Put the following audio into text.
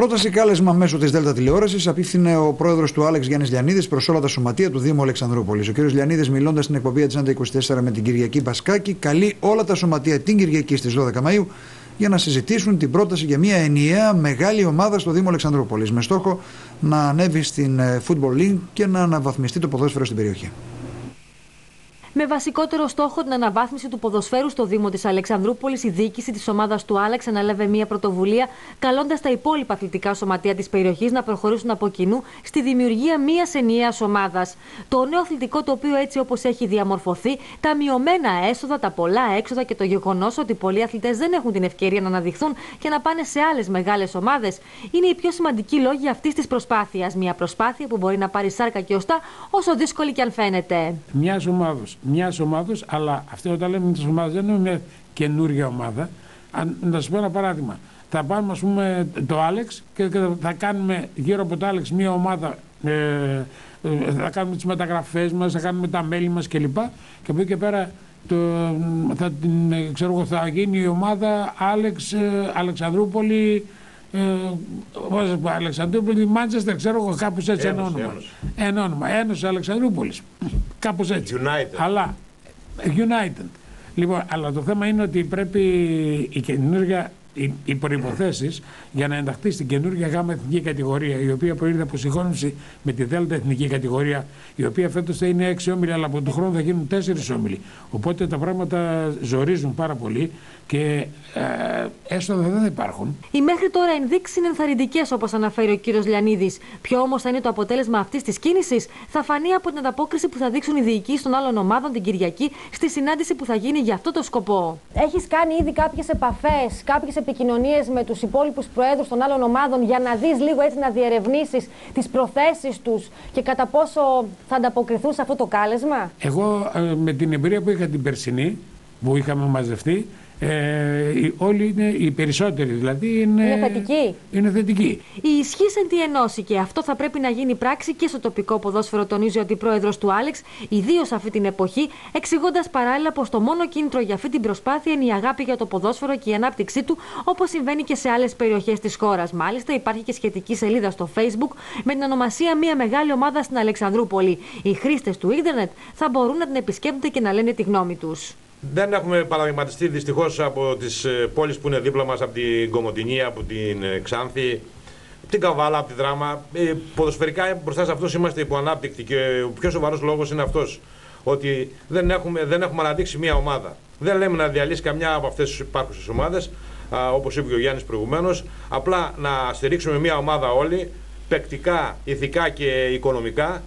Πρόταση κάλεσμα μέσω της ΔΕΛΤΑ τηλεόρασης απίφθινε ο πρόεδρος του Άλεξ Γιάννης Λιανίδης προς όλα τα σωματεία του Δήμου Αλεξανδρούπολης. Ο κ. Λιανίδης, μιλώντας στην εκπομπή Ατζάντα 24 με την Κυριακή Μπασκάκη, καλεί όλα τα σωματεία την Κυριακή στις 12 Μαου για να συζητήσουν την πρόταση για μια ενιαία μεγάλη ομάδα στο Δήμο Αλεξανδρούπολης με στόχο να ανέβει στην ε, Football League και να αναβαθμιστεί το ποδόσφαιρο στην περιοχή με βασικότερο στόχο την αναβάθμιση του ποδοσφαίρου στο Δήμο της Αλεξανδρούπολης, η διοίκηση της ομάδας του Άλεξ ανέλαβε μια πρωτοβουλία, καλώντας τα υπόλοιπα αθλητικά σωματεία της περιοχής να προχωρήσουν από κοινού στη δημιουργία μια ενιαίας ομάδας. Το νέο αθλητικό τοπίο, έτσι όπως έχει διαμορφωθεί, τα μειωμένα έσοδα, τα πολλά έξοδα και το γεγονός ότι πολλοί αθλητές δεν έχουν την ευκαιρία να αναδειχθούν και να πάνε σε άλλες μεγάλες ομάδες, είναι οι πιο σημαντικοί λόγοι αυτής της προσπάθειας. Μια προσπάθεια που μπορεί να πάρει σάρκα και οστά, όσο δύσκολη και αν φαίνεται. Μια ομάδα μιας ομάδα, αλλά αυτή όταν λέμε μιας ομάδας δεν είναι μια καινούργια ομάδα. Αν, να σας πω ένα παράδειγμα. Θα πάρουμε, ας πούμε, το Άλεξ και θα κάνουμε γύρω από το Άλεξ μια ομάδα. Ε, ε θα κάνουμε τις μεταγραφές μας, θα κάνουμε τα μέλη μας κλπ. Και από εκεί και πέρα το, θα, την, ξέρω, θα γίνει η ομάδα Άλεξ, ε, Αλεξανδρούπολη, ε, Αλεξανδρούπολη, Μάντσεστερ, ξέρω εγώ κάπως έτσι ένα όνομα. Ένα όνομα. Ένωση Αλεξανδρούπολης. Κάπως έτσι. United. Αλλά, United. Λοιπόν, αλλά το θέμα είναι ότι πρέπει η καινούργια οι, οι προποθέσει για να ενταχθεί στην καινούργια γάμα εθνική κατηγορία, η οποία προήρθε από συγχώνευση με τη ΔΕΛΤΑ εθνική κατηγορία, η οποία φέτος θα είναι 6 όμιλοι, αλλά από τον χρόνο θα γίνουν 4 όμιλοι. Οπότε τα πράγματα ζορίζουν πάρα πολύ και ε, έσοδα δεν θα υπάρχουν. Οι μέχρι τώρα ενδείξεις είναι ενθαρρυντικές, όπως αναφέρει ο κύριος Λιανίδης. Ποιο όμως θα είναι το αποτέλεσμα αυτής της κίνησης, θα φανεί από την ανταπόκριση που θα δείξουν οι διοικοί των άλλων ομάδων την Κυριακή στη συνάντηση που θα γίνει για αυτό το σκοπό. Έχεις κάνει ήδη κάποιες επαφές, κάποιες επικοινωνίες με τους υπόλοιπους προέδρους των άλλων ομάδων για να δεις λίγο έτσι να διερευνήσεις τις προθέσεις τους και κατά πόσο θα ανταποκριθούν σε αυτό το κάλεσμα; Εγώ ε, με την εμπειρία που είχα την περσινή, που είχαμε μαζευτεί, ε, όλοι είναι, οι περισσότεροι δηλαδή είναι, είναι θετικοί. Είναι θετικοί. Η ισχύς εν τη ενώση και αυτό θα πρέπει να γίνει πράξη και στο τοπικό ποδόσφαιρο, τονίζει ο αντιπρόεδρος του Άλεξ, ιδίως αυτή την εποχή, εξηγώντας παράλληλα πως το μόνο κίνητρο για αυτή την προσπάθεια είναι η αγάπη για το ποδόσφαιρο και η ανάπτυξή του, όπως συμβαίνει και σε άλλες περιοχές της χώρας. Μάλιστα, υπάρχει και σχετική σελίδα στο Facebook με την ονομασία Μια μεγάλη ομάδα στην Αλεξανδρούπολη. Οι χρήστες του ίντερνετ θα μπορούν να την επισκέπτονται και να λένε τη γνώμη τους. Δεν έχουμε παραδειγματιστεί δυστυχώς από τις ε, πόλεις που είναι δίπλα μας, από την Κομωτινή, από την ε, Ξάνθη, την Καβάλα, από τη Δράμα. Ε, ποδοσφαιρικά μπροστά σε αυτούς είμαστε υποανάπτυκτοι και ο πιο σοβαρός λόγος είναι αυτός. Ότι δεν έχουμε, δεν έχουμε αναδείξει μια ομάδα. Δεν λέμε να διαλύσει καμιά από αυτές τις υπάρχουσες ομάδες, όπως είπε ο Γιάννης προηγουμένως. Απλά να στηρίξουμε μια ομάδα όλοι, παικτικά, ηθικά και οικονομικά